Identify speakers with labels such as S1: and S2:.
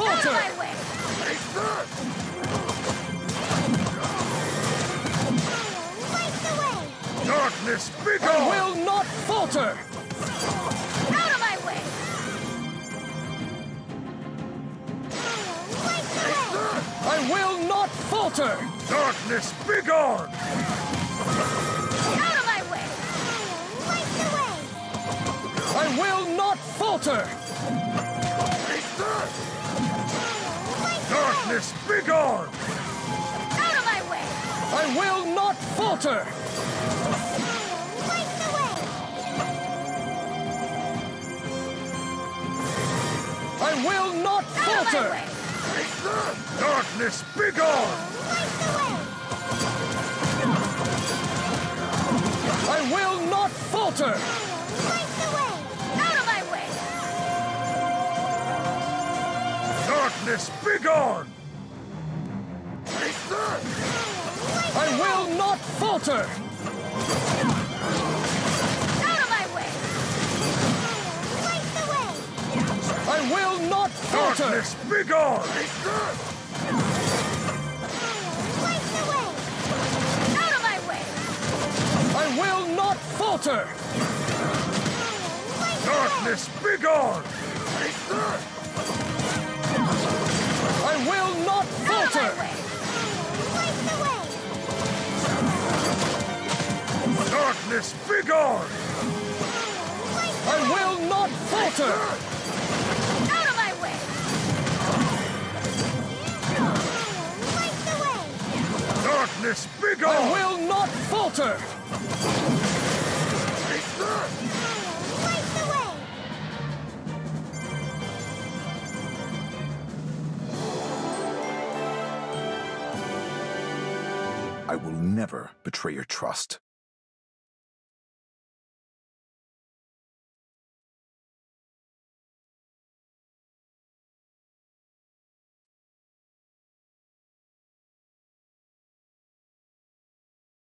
S1: falter! Out
S2: of
S1: my way! Take that!
S2: Oh, I will not falter!
S3: Out of my way!
S2: I will not falter!
S1: Darkness, be gone!
S3: Out of my way!
S2: I will not falter!
S1: Darkness, be gone!
S3: Out of my way!
S2: I will not falter!
S3: Right away!
S2: I will not
S3: Out of my
S2: falter!
S3: way!
S1: Darkness!
S3: Right away!
S2: I will not falter!
S3: Out of my way!
S1: Darkness, be gone!
S2: I will not falter!
S3: Out of my way! Right away!
S2: I will not falter!
S1: Darkness, be gone!
S3: Right away! Out of my way!
S2: I will not falter!
S1: Darkness, be gone! Darkness, be gone!
S2: I will not falter!
S3: Out of my way! Right away!
S1: Darkness, be
S2: I will not falter!
S3: Right away!
S4: I will never betray your trust.